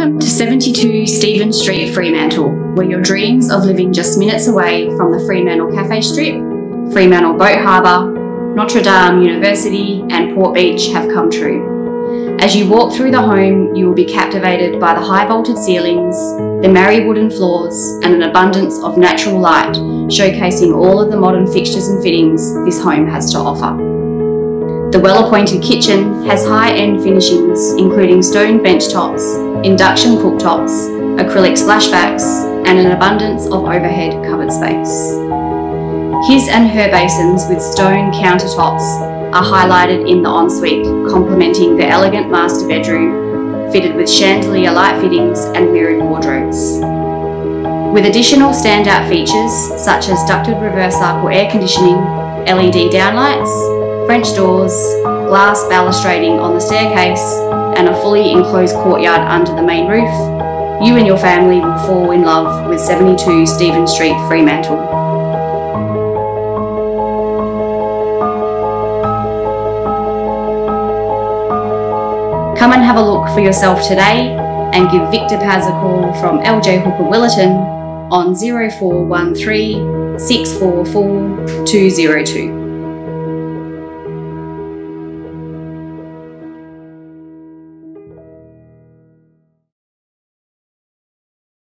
Welcome to 72 Stevens Street, Fremantle, where your dreams of living just minutes away from the Fremantle Cafe Strip, Fremantle Boat Harbour, Notre Dame University, and Port Beach have come true. As you walk through the home, you will be captivated by the high vaulted ceilings, the marri wooden floors, and an abundance of natural light, showcasing all of the modern fixtures and fittings this home has to offer. The well-appointed kitchen has high-end finishings including stone bench tops, induction cooktops, acrylic splashbacks and an abundance of overhead cupboard space. His and her basins with stone countertops are highlighted in the ensuite, complementing the elegant master bedroom fitted with chandelier light fittings and mirrored wardrobes. With additional standout features such as ducted reverse cycle air conditioning, LED downlights, French doors, glass balustrading on the staircase, and a fully enclosed courtyard under the main roof, you and your family will fall in love with 72 Stevens Street, Fremantle. Come and have a look for yourself today and give Victor Paz a call from LJ Hooker Willetton on 0413 644 202.